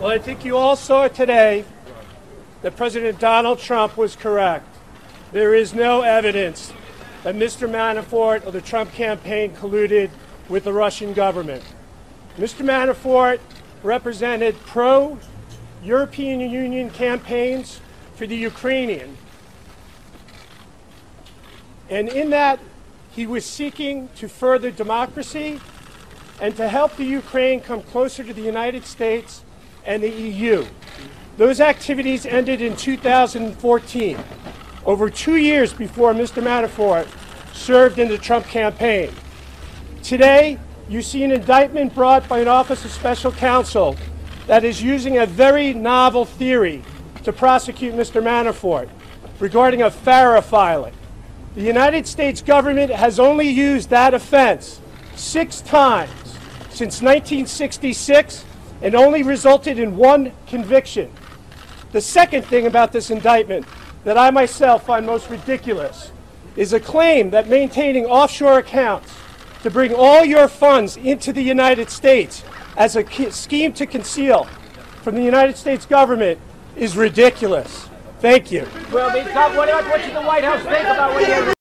Well, I think you all saw today that President Donald Trump was correct. There is no evidence that Mr. Manafort or the Trump campaign colluded with the Russian government. Mr. Manafort represented pro European Union campaigns for the Ukrainian. And in that, he was seeking to further democracy and to help the Ukraine come closer to the United States and the EU. Those activities ended in 2014, over two years before Mr. Manafort served in the Trump campaign. Today, you see an indictment brought by an Office of Special Counsel that is using a very novel theory to prosecute Mr. Manafort regarding a FARA filing. The United States government has only used that offense six times since 1966 and only resulted in one conviction. The second thing about this indictment that I myself find most ridiculous is a claim that maintaining offshore accounts to bring all your funds into the United States as a scheme to conceal from the United States government is ridiculous. Thank you. Well, what, what, the White House think about you